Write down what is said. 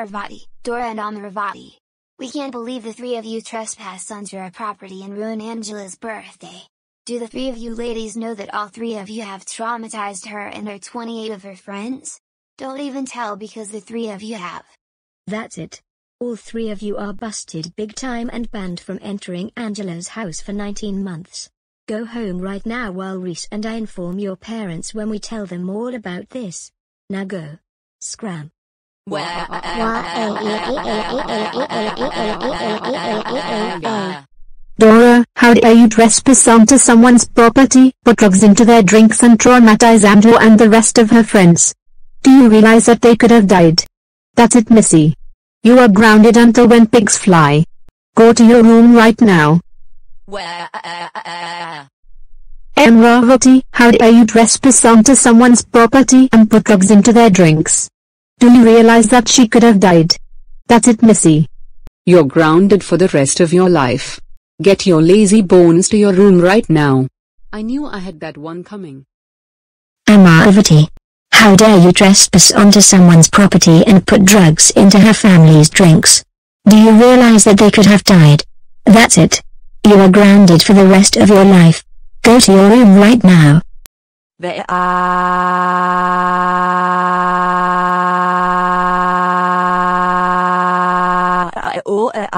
Paravati, Dora and Amaravati. We can't believe the three of you trespassed onto our property and ruined Angela's birthday. Do the three of you ladies know that all three of you have traumatized her and her 28 of her friends? Don't even tell because the three of you have. That's it. All three of you are busted big time and banned from entering Angela's house for 19 months. Go home right now while Reese and I inform your parents when we tell them all about this. Now go. Scram. Dora, how dare you trespass onto someone's property, put drugs into their drinks and traumatize Andrew and the rest of her friends? Do you realize that they could have died? That's it Missy. You are grounded until when pigs fly. Go to your room right now. Amravati, how dare you trespass onto someone's property and put drugs into their drinks? Do you realize that she could have died? That's it Missy. You're grounded for the rest of your life. Get your lazy bones to your room right now. I knew I had that one coming. Amaravati. How dare you trespass onto someone's property and put drugs into her family's drinks? Do you realize that they could have died? That's it. You are grounded for the rest of your life. Go to your room right now. They are. school. Uh, eh,